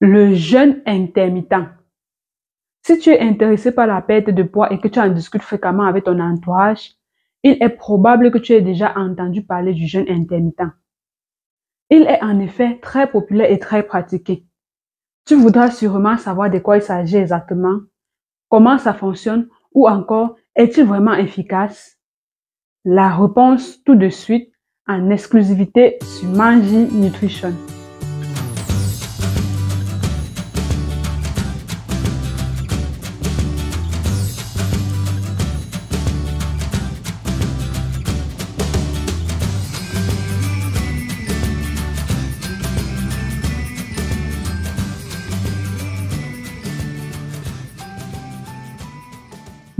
Le jeûne intermittent. Si tu es intéressé par la perte de poids et que tu en discutes fréquemment avec ton entourage, il est probable que tu aies déjà entendu parler du jeûne intermittent. Il est en effet très populaire et très pratiqué. Tu voudras sûrement savoir de quoi il s'agit exactement, comment ça fonctionne ou encore est-il vraiment efficace? La réponse tout de suite en exclusivité sur Manji Nutrition.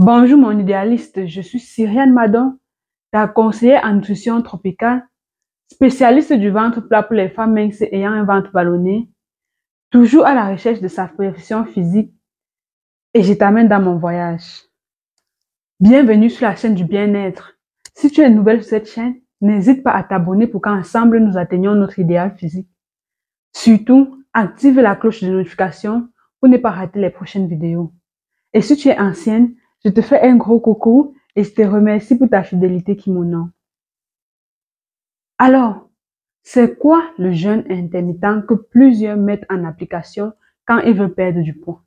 Bonjour mon idéaliste, je suis Cyriane Madon, ta conseillère en nutrition tropicale, spécialiste du ventre plat pour les femmes minces ayant un ventre ballonné, toujours à la recherche de sa perfection physique et je t'amène dans mon voyage. Bienvenue sur la chaîne du bien-être. Si tu es nouvelle sur cette chaîne, n'hésite pas à t'abonner pour qu'ensemble nous atteignions notre idéal physique. Surtout, active la cloche de notification pour ne pas rater les prochaines vidéos. Et si tu es ancienne, je te fais un gros coucou et je te remercie pour ta fidélité qui m'honore. Alors, c'est quoi le jeûne intermittent que plusieurs mettent en application quand ils veulent perdre du poids?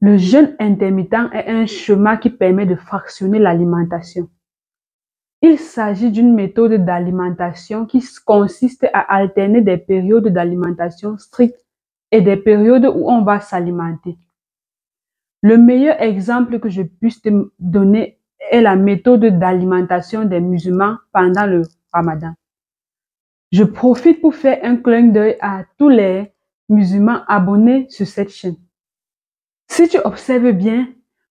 Le jeûne intermittent est un chemin qui permet de fractionner l'alimentation. Il s'agit d'une méthode d'alimentation qui consiste à alterner des périodes d'alimentation strictes et des périodes où on va s'alimenter. Le meilleur exemple que je puisse te donner est la méthode d'alimentation des musulmans pendant le ramadan. Je profite pour faire un clin d'œil à tous les musulmans abonnés sur cette chaîne. Si tu observes bien,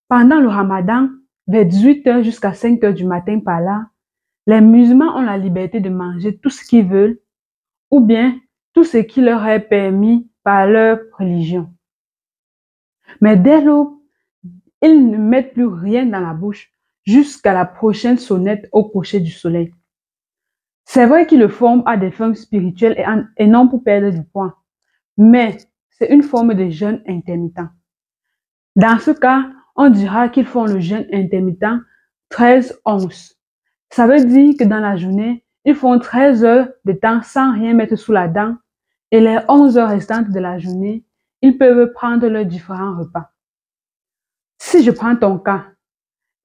pendant le ramadan, vers 18h jusqu'à 5h du matin par là, les musulmans ont la liberté de manger tout ce qu'ils veulent ou bien tout ce qui leur est permis par leur religion. Mais dès l'aube, ils ne mettent plus rien dans la bouche jusqu'à la prochaine sonnette au coucher du soleil. C'est vrai qu'ils le font à des fins spirituelles et, non pour perdre du poids, mais c'est une forme de jeûne intermittent. Dans ce cas, on dira qu'ils font le jeûne intermittent 13-11. Ça veut dire que dans la journée, ils font 13 heures de temps sans rien mettre sous la dent et les 11 heures restantes de la journée, ils peuvent prendre leurs différents repas. Si je prends ton cas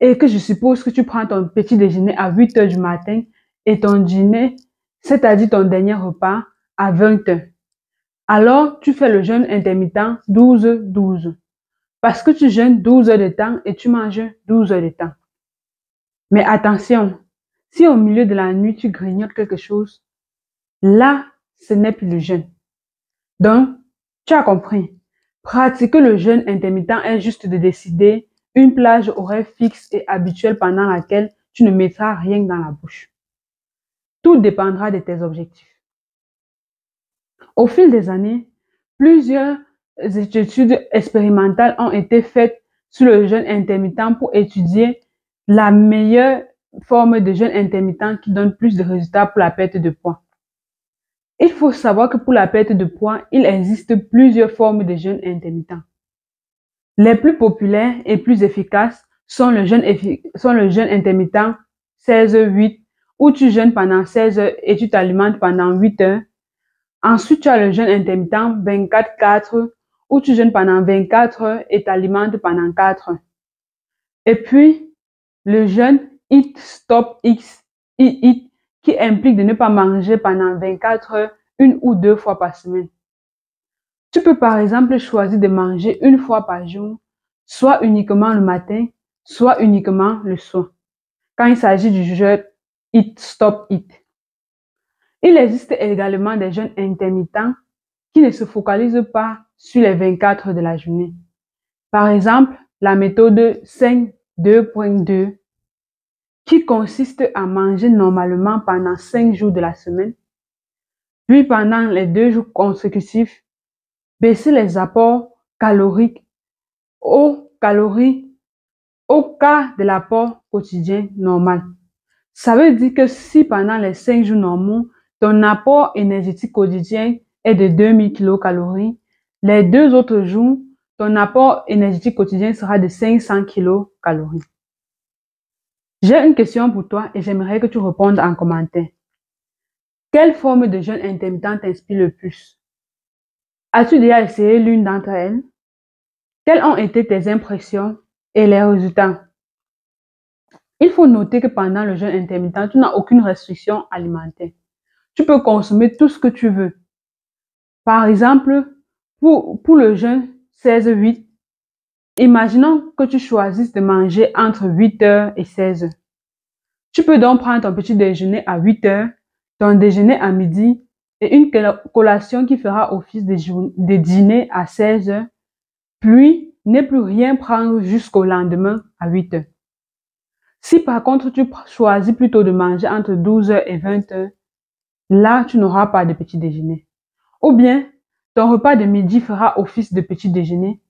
et que je suppose que tu prends ton petit déjeuner à 8 heures du matin et ton dîner, c'est-à-dire ton dernier repas, à 20 heures, alors tu fais le jeûne intermittent 12-12. Parce que tu jeûnes 12 heures de temps et tu manges 12 heures de temps. Mais attention, si au milieu de la nuit tu grignotes quelque chose, là, ce n'est plus le jeûne. Donc, tu as compris. Pratiquer le jeûne intermittent est juste de décider une plage horaire fixe et habituelle pendant laquelle tu ne mettras rien dans la bouche. Tout dépendra de tes objectifs. Au fil des années, plusieurs études expérimentales ont été faites sur le jeûne intermittent pour étudier la meilleure forme de jeûne intermittent qui donne plus de résultats pour la perte de poids. Il faut savoir que pour la perte de poids, il existe plusieurs formes de jeûne intermittent. Les plus populaires et plus efficaces sont le jeûne, intermittent 16-8 où tu jeûnes pendant 16 heures et tu t'alimentes pendant 8 heures. Ensuite, tu as le jeûne intermittent 24-4 où tu jeûnes pendant 24 heures et t'alimentes pendant 4 heures. Et puis, le jeûne Eat Stop X, Eat qui implique de ne pas manger pendant 24 heures une ou deux fois par semaine. Tu peux par exemple choisir de manger une fois par jour, soit uniquement le matin, soit uniquement le soir, quand il s'agit du jeûne Eat Stop Eat. Il existe également des jeûnes intermittents qui ne se focalisent pas sur les 24 heures de la journée. Par exemple, la méthode 5 2.2 qui consiste à manger normalement pendant cinq jours de la semaine, puis pendant les deux jours consécutifs, baisser les apports caloriques aux calories au cas de l'apport quotidien normal. Ça veut dire que si pendant les cinq jours normaux, ton apport énergétique quotidien est de 2000 kilocalories, Les deux autres jours, ton apport énergétique quotidien sera de 500 kcal. J'ai une question pour toi et j'aimerais que tu répondes en commentaire. Quelle forme de jeûne intermittent t'inspire le plus? As-tu déjà essayé l'une d'entre elles? Quelles ont été tes impressions et les résultats? Il faut noter que pendant le jeûne intermittent, tu n'as aucune restriction alimentaire. Tu peux consommer tout ce que tu veux. Par exemple, pour, pour le jeûne 16-8, imaginons que tu choisisses de manger entre 8h et 16h. Tu peux donc prendre ton petit déjeuner à 8h, ton déjeuner à midi et une collation qui fera office de, dîner à 16h, puis ne plus rien prendre jusqu'au lendemain à 8h. Si par contre tu choisis plutôt de manger entre 12h et 20h, là tu n'auras pas de petit déjeuner. Ou bien ton repas de midi fera office de petit déjeuner,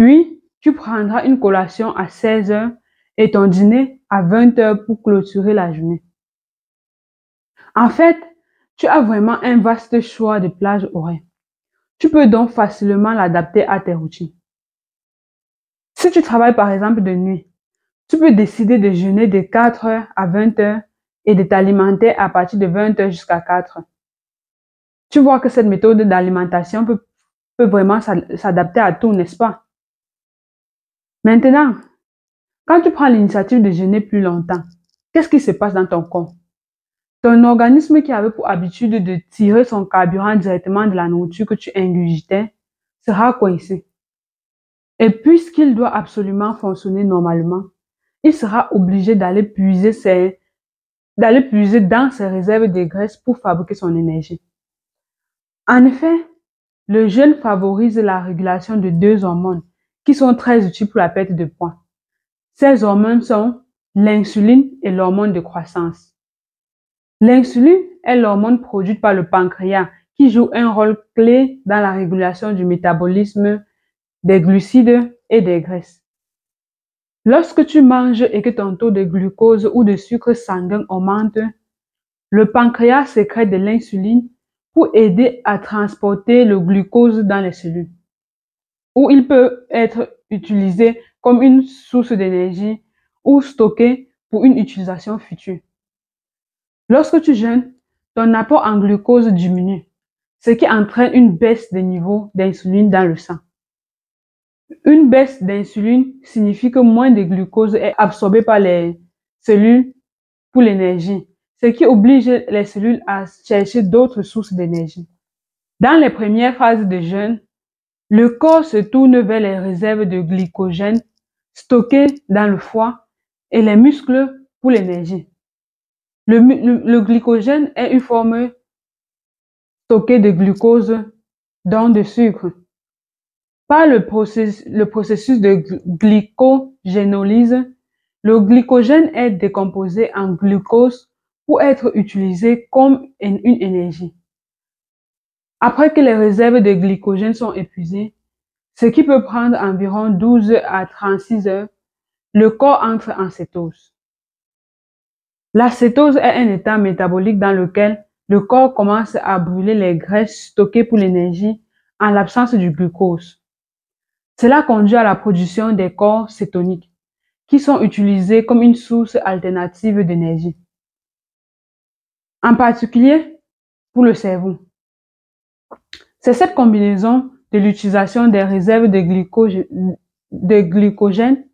puis tu prendras une collation à 16h et ton dîner à 20h pour clôturer la journée. En fait, tu as vraiment un vaste choix de plages horaires. Tu peux donc facilement l'adapter à tes routines. Si tu travailles par exemple de nuit, tu peux décider de jeûner de 4h à 20h et de t'alimenter à partir de 20h jusqu'à 4h. Tu vois que cette méthode d'alimentation peut, peut vraiment s'adapter à tout, n'est-ce pas? Maintenant, quand tu prends l'initiative de jeûner plus longtemps, qu'est-ce qui se passe dans ton corps? Ton organisme qui avait pour habitude de tirer son carburant directement de la nourriture que tu ingurgitais sera coincé. Et puisqu'il doit absolument fonctionner normalement, il sera obligé d'aller puiser ses, d'aller puiser dans ses réserves de graisse pour fabriquer son énergie. En effet, le jeûne favorise la régulation de deux hormones qui sont très utiles pour la perte de poids. Ces hormones sont l'insuline et l'hormone de croissance. L'insuline est l'hormone produite par le pancréas qui joue un rôle clé dans la régulation du métabolisme des glucides et des graisses. Lorsque tu manges et que ton taux de glucose ou de sucre sanguin augmente, le pancréas sécrète de l'insuline pour aider à transporter le glucose dans les cellules, ou il peut être utilisé comme une source d'énergie ou stocké pour une utilisation future. Lorsque tu jeûnes, ton apport en glucose diminue, ce qui entraîne une baisse des niveaux d'insuline dans le sang. Une baisse d'insuline signifie que moins de glucose est absorbé par les cellules pour l'énergie, ce qui oblige les cellules à chercher d'autres sources d'énergie. Dans les premières phases de jeûne, le corps se tourne vers les réserves de glycogène stockées dans le foie et les muscles pour l'énergie. Le, glycogène est une forme stockée de glucose dans de sucre. Par le, processus, de glycogénolyse, le glycogène est décomposé en glucose pour être utilisé comme une énergie. Après que les réserves de glycogène sont épuisées, ce qui peut prendre environ 12 à 36 heures, le corps entre en cétose. La cétose est un état métabolique dans lequel le corps commence à brûler les graisses stockées pour l'énergie en l'absence du glucose. Cela conduit à la production des corps cétoniques, qui sont utilisés comme une source alternative d'énergie. En particulier pour le cerveau. C'est cette combinaison de l'utilisation des réserves de, glycogène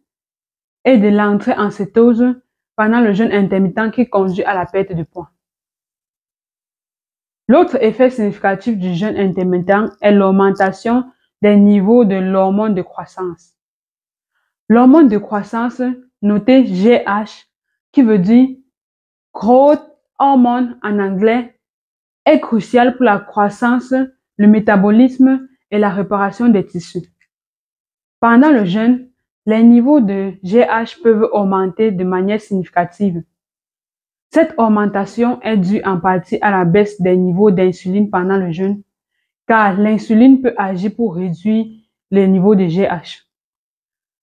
et de l'entrée en cétose pendant le jeûne intermittent qui conduit à la perte de poids. L'autre effet significatif du jeûne intermittent est l'augmentation des niveaux de l'hormone de croissance. L'hormone de croissance, noté GH, qui veut dire Growth Hormone en anglais, est crucial pour la croissance, le métabolisme et la réparation des tissus. Pendant le jeûne, les niveaux de GH peuvent augmenter de manière significative. Cette augmentation est due en partie à la baisse des niveaux d'insuline pendant le jeûne car l'insuline peut agir pour réduire les niveaux de GH.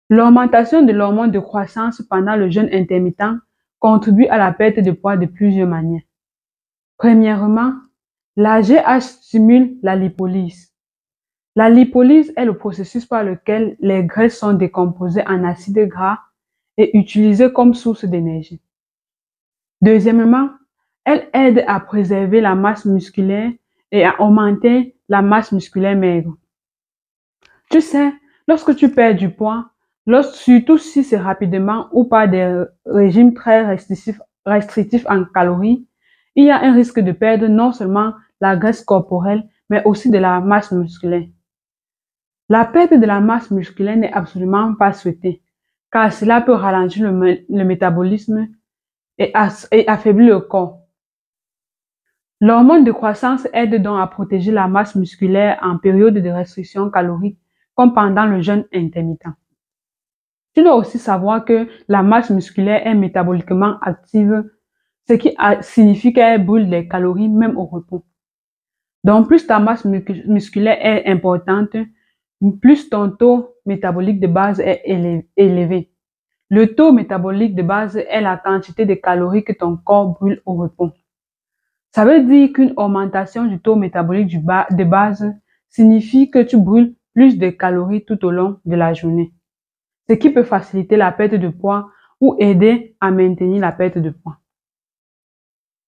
L'augmentation de l'hormone de croissance pendant le jeûne intermittent contribue à la perte de poids de plusieurs manières. Premièrement, la GH stimule la lipolyse. La lipolyse est le processus par lequel les graisses sont décomposées en acides gras et utilisées comme source d'énergie. Deuxièmement, elle aide à préserver la masse musculaire et à augmenter la masse musculaire maigre. Tu sais, lorsque tu perds du poids, surtout si c'est rapidement ou par des régimes très restrictifs, restrictifs en calories, il y a un risque de perdre non seulement la graisse corporelle, mais aussi de la masse musculaire. La perte de la masse musculaire n'est absolument pas souhaitée, car cela peut ralentir le, métabolisme et, affaiblir le corps. L'hormone de croissance aide donc à protéger la masse musculaire en période de restriction calorique, comme pendant le jeûne intermittent. Tu dois aussi savoir que la masse musculaire est métaboliquement active, ce qui signifie qu'elle brûle des calories même au repos. Donc, plus ta masse musculaire est importante, plus ton taux métabolique de base est élevé. Le taux métabolique de base est la quantité de calories que ton corps brûle au repos. Ça veut dire qu'une augmentation du taux métabolique de base signifie que tu brûles plus de calories tout au long de la journée, ce qui peut faciliter la perte de poids ou aider à maintenir la perte de poids.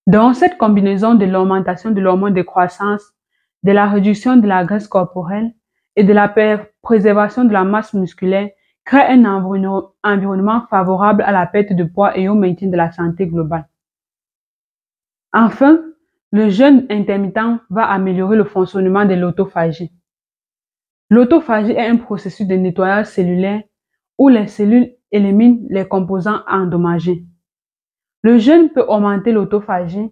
Dans cette combinaison de l'augmentation de l'hormone de croissance, de la réduction de la graisse corporelle et de la préservation de la masse musculaire crée un environnement favorable à la perte de poids et au maintien de la santé globale. Enfin, le jeûne intermittent va améliorer le fonctionnement de l'autophagie. L'autophagie est un processus de nettoyage cellulaire où les cellules éliminent les composants endommagés. Le jeûne peut augmenter l'autophagie,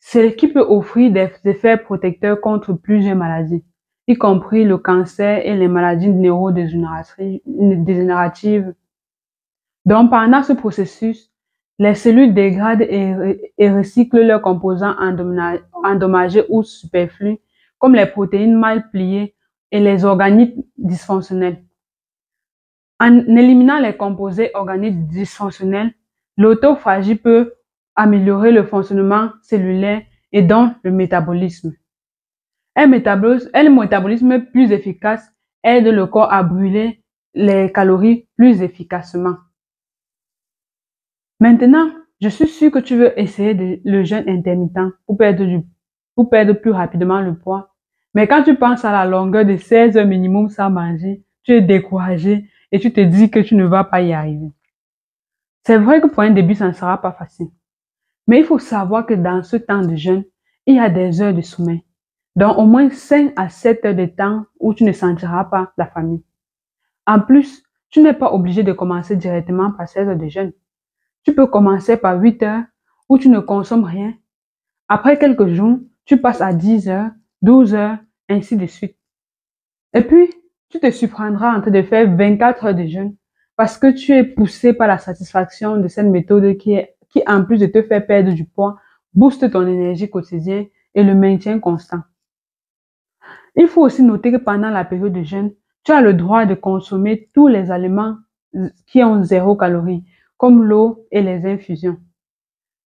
ce qui peut offrir des effets protecteurs contre plusieurs maladies y compris le cancer et les maladies neurodégénératives. Donc, pendant ce processus, les cellules dégradent et, recyclent leurs composants endommagés ou superflus, comme les protéines mal pliées et les organiques dysfonctionnels. En éliminant les composés organiques dysfonctionnels, l'autophagie peut améliorer le fonctionnement cellulaire et donc le métabolisme. Un métabolisme, plus efficace aide le corps à brûler les calories plus efficacement. Maintenant, je suis sûre que tu veux essayer le jeûne intermittent pour perdre, du, pour perdre plus rapidement le poids. Mais quand tu penses à la longueur de 16 heures minimum sans manger, tu es découragé et tu te dis que tu ne vas pas y arriver. C'est vrai que pour un début, ça ne sera pas facile. Mais il faut savoir que dans ce temps de jeûne, il y a des heures de sommeil. Donc, au moins 5 à 7 heures de temps où tu ne sentiras pas la famille. En plus, tu n'es pas obligé de commencer directement par 16 heures de jeûne. Tu peux commencer par 8 heures où tu ne consommes rien. Après quelques jours, tu passes à 10 heures, 12 heures, ainsi de suite. Et puis, tu te surprendras en train de faire 24 heures de jeûne parce que tu es poussé par la satisfaction de cette méthode qui, qui en plus de te faire perdre du poids, booste ton énergie quotidienne et le maintien constant. Il faut aussi noter que pendant la période de jeûne, tu as le droit de consommer tous les aliments qui ont zéro calorie, comme l'eau et les infusions.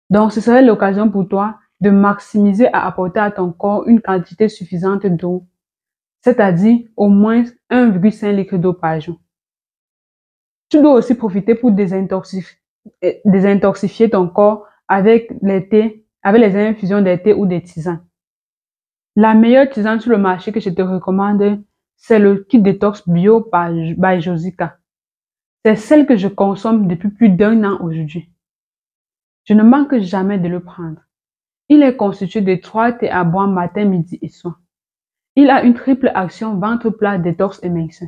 Donc, ce serait l'occasion pour toi de maximiser à apporter à ton corps une quantité suffisante d'eau, c'est-à-dire au moins 1,5 litre d'eau par jour. Tu dois aussi profiter pour désintoxifier, désintoxifier ton corps avec les thés, avec les infusions des thés ou des tisanes. La meilleure tisane sur le marché que je te recommande, c'est le kit détox bio by Josica. C'est celle que je consomme depuis plus d'un an aujourd'hui. Je ne manque jamais de le prendre. Il est constitué de trois thés à boire matin, midi et soir. Il a une triple action ventre plat, détox et maigre.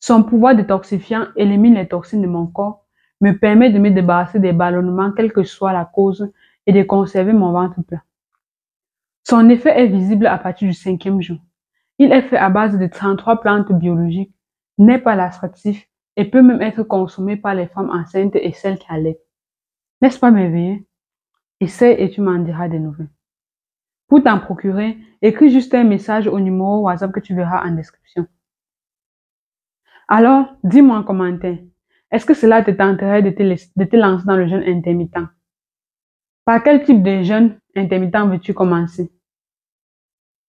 Son pouvoir détoxifiant élimine les toxines de mon corps, me permet de me débarrasser des ballonnements quelle que soit la cause et de conserver mon ventre plat. Son effet est visible à partir du cinquième jour. Il est fait à base de 33 plantes biologiques, n'est pas laxatif et peut même être consommé par les femmes enceintes et celles qui allaitent. N'est-ce pas merveilleux? Essaye et tu m'en diras des nouvelles. Pour t'en procurer, écris juste un message au numéro WhatsApp que tu verras en description. Alors, dis-moi en commentaire, est-ce que cela te tenterait de te, lancer dans le jeûne intermittent? Par quel type de jeûne intermittent veux-tu commencer?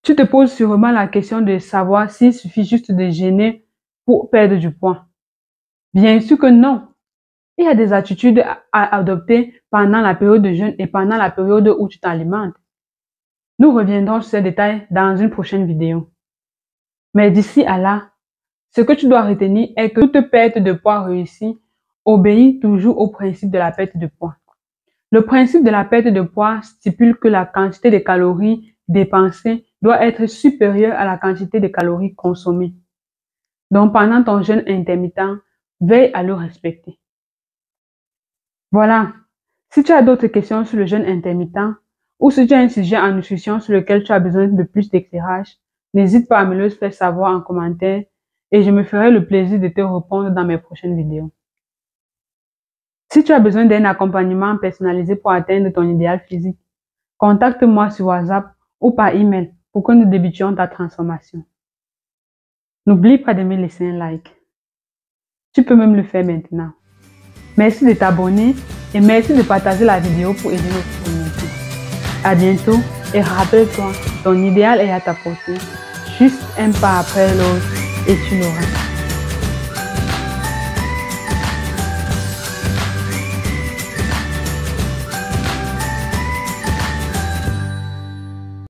Tu te poses sûrement la question de savoir s'il suffit juste de gêner pour perdre du poids. Bien sûr que non. Il y a des attitudes à adopter pendant la période de jeûne et pendant la période où tu t'alimentes. Nous reviendrons sur ces détails dans une prochaine vidéo. Mais d'ici à là, ce que tu dois retenir est que toute perte de poids réussie obéit toujours au principe de la perte de poids. Le principe de la perte de poids stipule que la quantité de calories dépensées doit être supérieure à la quantité de calories consommées. Donc pendant ton jeûne intermittent, veille à le respecter. Voilà. Si tu as d'autres questions sur le jeûne intermittent ou si tu as un sujet en nutrition sur lequel tu as besoin de plus d'éclairage, n'hésite pas à me le faire savoir en commentaire et je me ferai le plaisir de te répondre dans mes prochaines vidéos. Si tu as besoin d'un accompagnement personnalisé pour atteindre ton idéal physique, contacte-moi sur WhatsApp ou par email pour que nous débutions ta transformation. N'oublie pas de me laisser un like. Tu peux même le faire maintenant. Merci de t'abonner et merci de partager la vidéo pour aider notre communauté. À bientôt et rappelle-toi, ton idéal est à ta portée. Juste un pas après l'autre et tu l'auras.